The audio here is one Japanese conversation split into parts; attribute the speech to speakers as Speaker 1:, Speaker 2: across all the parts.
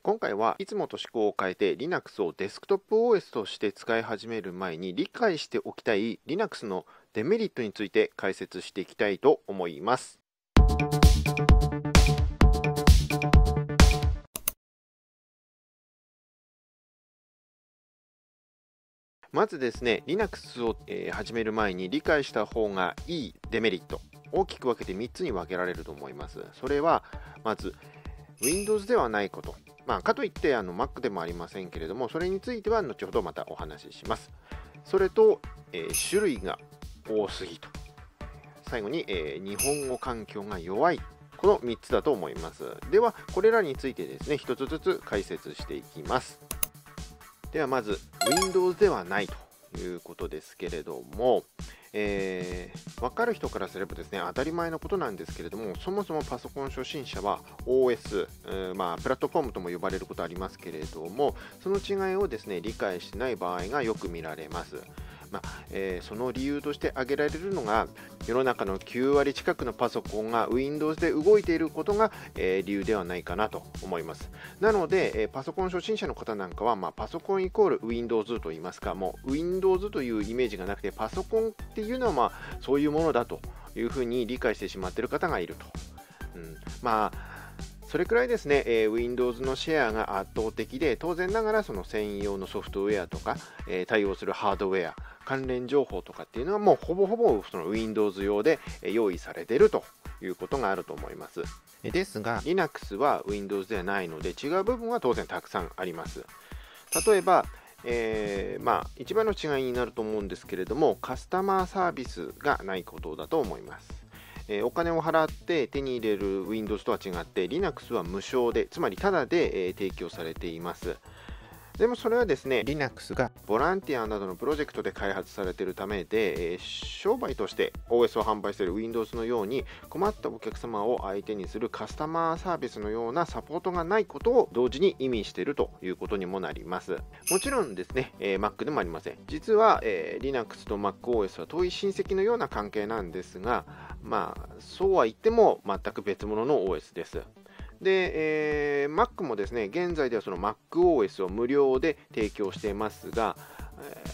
Speaker 1: 今回はいつもと思考を変えて Linux をデスクトップ OS として使い始める前に理解しておきたい Linux のデメリットについて解説していきたいと思います。まずですね、Linux を、始める前に理解した方がいいデメリット、大きく分けて3つに分けられると思います。それは、まず、Windows ではないこと。まあ、かといってあの Mac でもありませんけれども、それについては後ほどまたお話しします。それと、えー、種類が多すぎと。最後に、えー、日本語環境が弱い。この3つだと思います。では、これらについてですね、1つずつ解説していきます。では、まず、Windows ではないということですけれども、えー、分かる人からすればですね当たり前のことなんですけれどもそもそもパソコン初心者は OS、えー、まあ、プラットフォームとも呼ばれることありますけれどもその違いをですね理解しない場合がよく見られます。まあえー、その理由として挙げられるのが世の中の9割近くのパソコンが Windows で動いていることが、えー、理由ではないかなと思います。なので、えー、パソコン初心者の方なんかは、まあ、パソコンイコール Windows と言いますかもう Windows というイメージがなくてパソコンっていうのは、まあ、そういうものだというふうに理解してしまっている方がいると、うん、まあそれくらいですね、えー、Windows のシェアが圧倒的で、当然ながらその専用のソフトウェアとか、えー、対応するハードウェア、関連情報とかっていうのはもうほぼほぼその Windows 用で用意されているということがあると思います。ですが、Linux は Windows ではないので違う部分は当然たくさんあります。例えば、えー、まあ、一番の違いになると思うんですけれども、カスタマーサービスがないことだと思います。えー、お金を払って手に入れる Windows とは違って Linux は無償でつまりタダで、えー、提供されていますでもそれはですね Linux がボランティアなどのプロジェクトで開発されているためで、えー、商売として OS を販売している Windows のように困ったお客様を相手にするカスタマーサービスのようなサポートがないことを同時に意味しているということにもなりますもちろんですね、えー、Mac でもありません実は、えー、Linux と MacOS は遠い親戚のような関係なんですがまあ、そうは言っても全く別物の OS です。で、えー、Mac もですね、現在ではその MacOS を無料で提供していますが、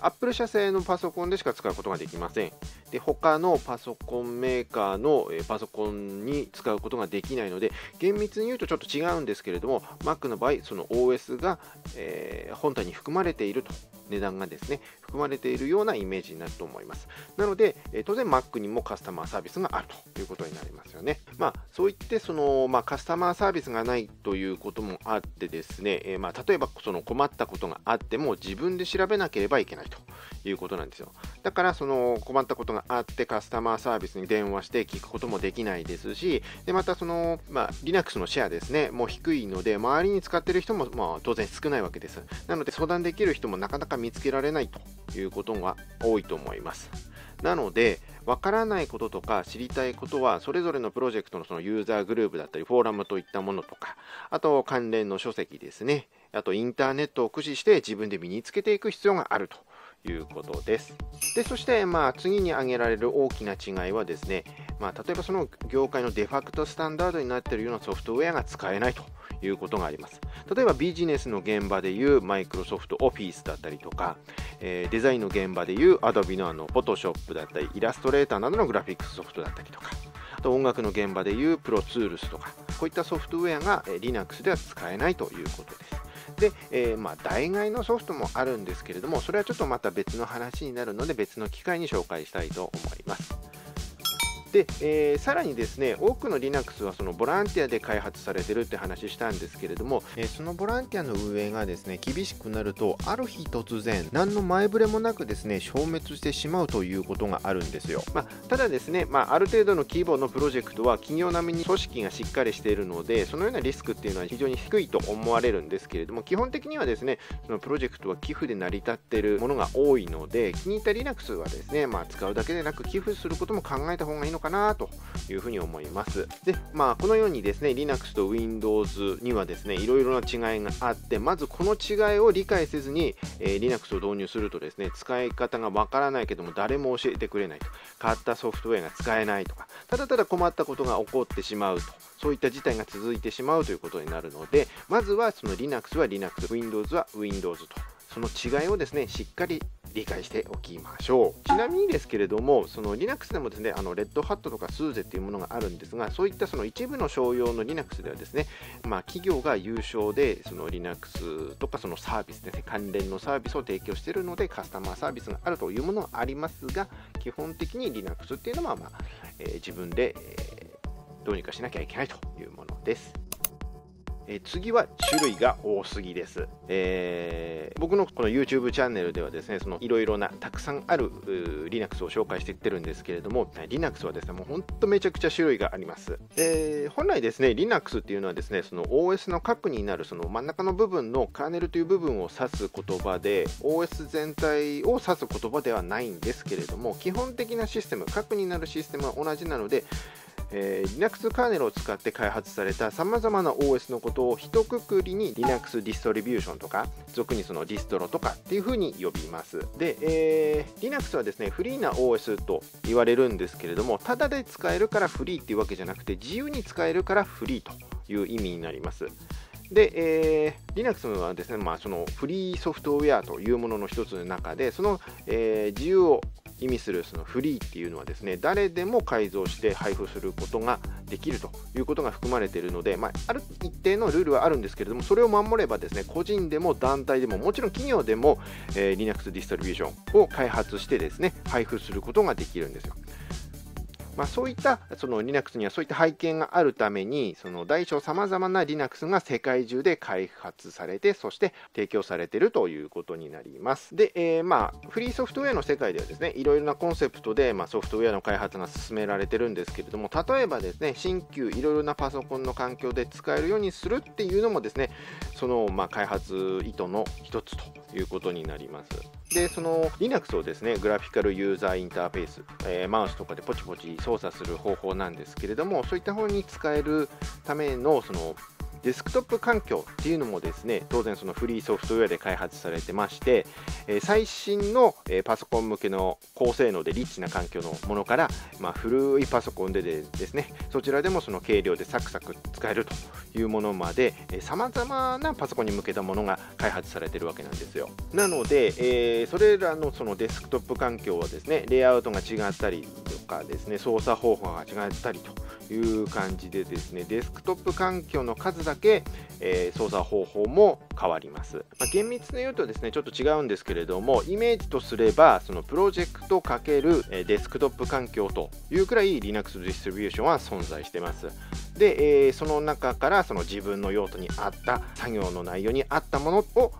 Speaker 1: Apple 社製のパソコンでしか使うことができません。で他のパソコンメーカーのパソコンに使うことができないので、厳密に言うとちょっと違うんですけれども、Mac の場合、その OS が、えー、本体に含まれていると値段がですね、含まれているようなイメージになると思います。なので、え当然 Mac にもカスタマーサービスがあるということになりますよね。まあ、そういってその、まあ、カスタマーサービスがないということもあってですね、えー、まあ、例えばその困ったことがあっても自分で調べなければいけないということなんですよ。だからその困ったことがあってカスタマーサービスに電話して聞くこともできないですし、でまたその、まあ、Linux のシェアですね、もう低いので、周りに使っている人も、まあ、当然少ないわけです。なので相談できる人もなかなか見つけられないということが多いと思います。なので、わからないこととか知りたいことは、それぞれのプロジェクトのそのユーザーグループだったり、フォーラムといったものとか、あと関連の書籍ですね、あとインターネットを駆使して自分で身につけていく必要があるということです。でそして、まあ、次に挙げられる大きな違いはですね、まあ、例えばその業界のデファクトスタンダードになっているようなソフトウェアが使えないということがあります。例えばビジネスの現場でいうマイクロソフトオフィスだったりとか、えー、デザインの現場でいう Adobe のあの Photoshop だったりイラストレーターなどのグラフィックスソフトだったりとか、あと音楽の現場でいうプロツールスとか、こういったソフトウェアが Linux では使えないということです。で、えー、まあ、代替のソフトもあるんですけれども、それはちょっとまた別の話になるので、別の機会に紹介したいと思います。で、えー、さらにですね多くの Linux はそのボランティアで開発されてるって話したんですけれども、えー、そのボランティアの運営がですね厳しくなるとある日突然何の前触れもなくですね消滅してしまうということがあるんですよ、まあ、ただですね、まあ、ある程度の規模のプロジェクトは企業並みに組織がしっかりしているのでそのようなリスクっていうのは非常に低いと思われるんですけれども基本的にはですねそのプロジェクトは寄付で成り立っているものが多いので気に入った Linux はですね、まあ、使うだけでなく寄付することも考えた方がいいのかなというふうに思います。で、まあ、このようにですね、Linux と Windows にはですね、いろいろな違いがあって、まずこの違いを理解せずに、えー、Linux を導入するとですね、使い方がわからないけども、誰も教えてくれないと、買ったソフトウェアが使えないとか、ただただ困ったことが起こってしまうと、そういった事態が続いてしまうということになるので、まずはその Linux は Linux、Windows は Windows と、その違いをですね、しっかり理解しておきましょうちなみにですけれどもその Linux でもですねあのレッドハットとかスーゼっていうものがあるんですがそういったその一部の商用の Linux ではですね、まあ、企業が優勝でその Linux とかそのサービスですね関連のサービスを提供しているのでカスタマーサービスがあるというものはありますが基本的に Linux っていうのは、まあえー、自分で、えー、どうにかしなきゃいけないというものです。え次は種類が多すぎです、えー、僕のこの YouTube チャンネルではですねそのいろいろなたくさんある Linux を紹介していってるんですけれども Linux はですねもうほんとめちゃくちゃ種類があります、えー、本来ですね Linux っていうのはですねその OS の核になるその真ん中の部分のカーネルという部分を指す言葉で OS 全体を指す言葉ではないんですけれども基本的なシステム核になるシステムは同じなのでえー、Linux カーネルを使って開発されたさまざまな OS のことを一括りに Linux ディストリビューションとか俗にそのディストロとかっていうふうに呼びます。で、えー、Linux はですねフリーな OS と言われるんですけれどもただで使えるからフリーっていうわけじゃなくて自由に使えるからフリーという意味になります。で、えー、Linux はですね、まあ、そのフリーソフトウェアというものの一つの中で、その、えー、自由を意味するそのフリーっていうのはですね誰でも改造して配布することができるということが含まれているので、まあ、ある一定のルールはあるんですけれどもそれを守ればですね個人でも団体でももちろん企業でも、えー、Linux ディストリビューションを開発してですね配布することができるんですよ。まあ、そういったその Linux にはそういった背景があるためにその大小さまざまな Linux が世界中で開発されてそして提供されているということになります。で、えー、まあフリーソフトウェアの世界ではですねいろいろなコンセプトで、まあ、ソフトウェアの開発が進められてるんですけれども例えばですね新旧いろいろなパソコンの環境で使えるようにするっていうのもですねその、まあ、開発意図の一つということになります。でその Linux をですねグラフィカルユーザーインターフェース、えー、マウスとかでポチポチ操作する方法なんですけれどもそういった方に使えるためのそのデスクトップ環境っていうのもですね当然そのフリーソフトウェアで開発されてまして、え最新の、えパソコン向けの高性能でリッチな環境のものから、まあ、古いパソコンでですねそちらでもその軽量でサクサク使えるというものまでさまざまなパソコンに向けたものが開発されてるわけなんですよ。なので、えー、それらのそのデスクトップ環境はですねレイアウトが違ったりとかですね操作方法が違ったりという感じでですねデスクトップ環境の数だけ、えー、操作方法も変わります、まあ、厳密に言うとですねちょっと違うんですけれどもイメージとすればそのプロジェクト×デスクトップ環境というくらい Linux ディストリビューションは存在してます。で、えー、その中からその自分の用途に合った作業の内容に合ったものを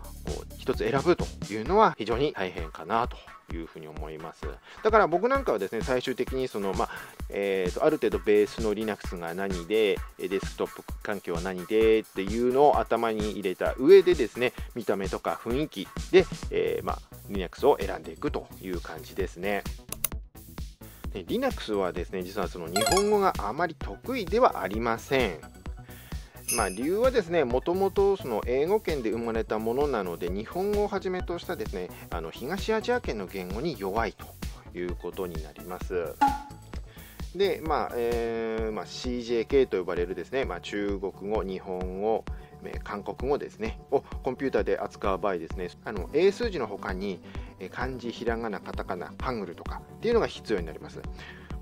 Speaker 1: 一つ選ぶというのは非常に大変かなというふに思います。だから僕なんかはですね、最終的にその、まあえーと、ある程度ベースの Linux が何で、デスクトップ環境は何でっていうのを頭に入れた上でですね、見た目とか雰囲気で、えー、まあ、Linux を選んでいくという感じですね。Linux はですね、実はその日本語があまり得意ではありません。まあ、理由はですね、もともとその英語圏で生まれたものなので、日本語をはじめとしたですね、あの東アジア圏の言語に弱いということになります。で、まあえーまあ、CJK と呼ばれるですね、まあ、中国語、日本語、韓国語ですね、をコンピューターで扱う場合ですね、あの英数字の他に漢字、ひらがな、カタカナ、ハングルとかっていうのが必要になります。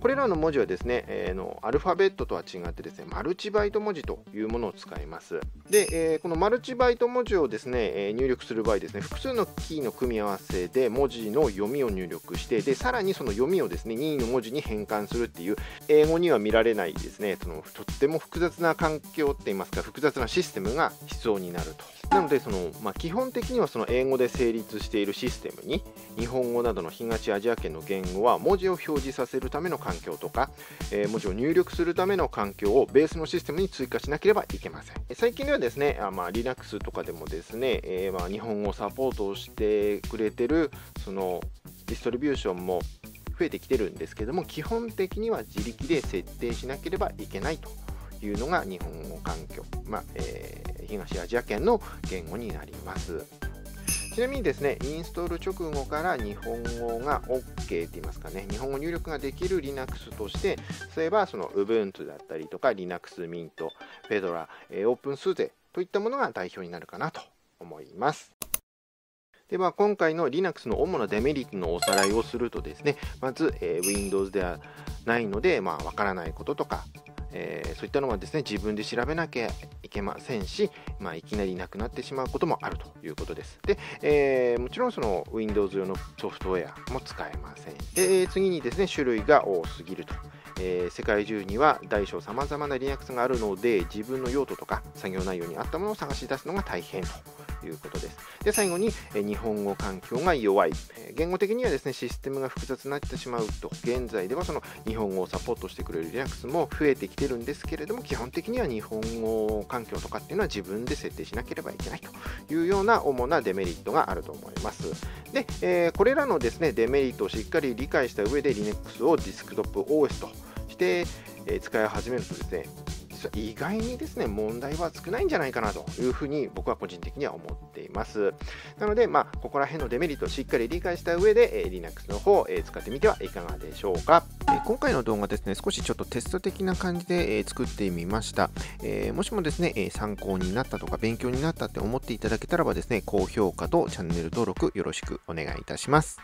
Speaker 1: これらの文字はですね、えー、のアルファベットとは違ってですね、マルチバイト文字というものを使います。で、えー、このマルチバイト文字をですね、え、入力する場合ですね、複数のキーの組み合わせで文字の読みを入力して、で、さらにその読みをですね、任意の文字に変換するっていう、英語には見られないですね、そのとっても複雑な環境って言いますか、複雑なシステムが必要になると。なのでその、まあ、基本的にはその英語で成立しているシステムに日本語などの東アジア圏の言語は文字を表示させるための環環境とか、えー、文字を入力するための環境をベースのシステムに追加しなければいけません最近ではですねあ、まあ、Linux とかでもですね、えー、まあ日本語サポートをしてくれてるそのディストリビューションも増えてきてるんですけども基本的には自力で設定しなければいけないというのが日本語環境、まあえー、東アジア圏の言語になります。ちなみにですね、インストール直後から日本語が OK って言いますかね、日本語入力ができる Linux として、例えばその Ubuntu だったりとか、Linux Mint、Fedora、OpenSUSE といったものが代表になるかなと思います。では今回の Linux の主なデメリットのおさらいをするとですね、まず、えー、Windows ではないので、まあ、わからないこととか、えー、そういったのはですね自分で調べなきゃいけませんし、まあ、いきなりなくなってしまうこともあるということです。で、えー、もちろんその Windows 用のソフトウェアも使えません。で、次にですね種類が多すぎると。えー、世界中には大小さまざまな Linux があるので自分の用途とか作業内容に合ったものを探し出すのが大変ということです。で、最後に、え日本語環境が弱い。言語的にはですね、システムが複雑になってしまうと、現在ではその日本語をサポートしてくれる Linux も増えてきてるんですけれども、基本的には日本語環境とかっていうのは自分で設定しなければいけないというような主なデメリットがあると思います。で、えー、これらのですね、デメリットをしっかり理解した上で Linux をディスクトップ OS として、え使い始めるとですね、は意外にですね、問題は少ないんじゃないかなというふうに僕は個人的には思っています。なので、まあ、ここら辺のデメリットをしっかり理解した上で、え Linux の方を、え使ってみてはいかがでしょうか。え今回の動画ですね、少しちょっとテスト的な感じで、え作ってみました。えもしもですね、え参考になったとか勉強になったって思っていただけたらばですね、高評価とチャンネル登録よろしくお願いいたします。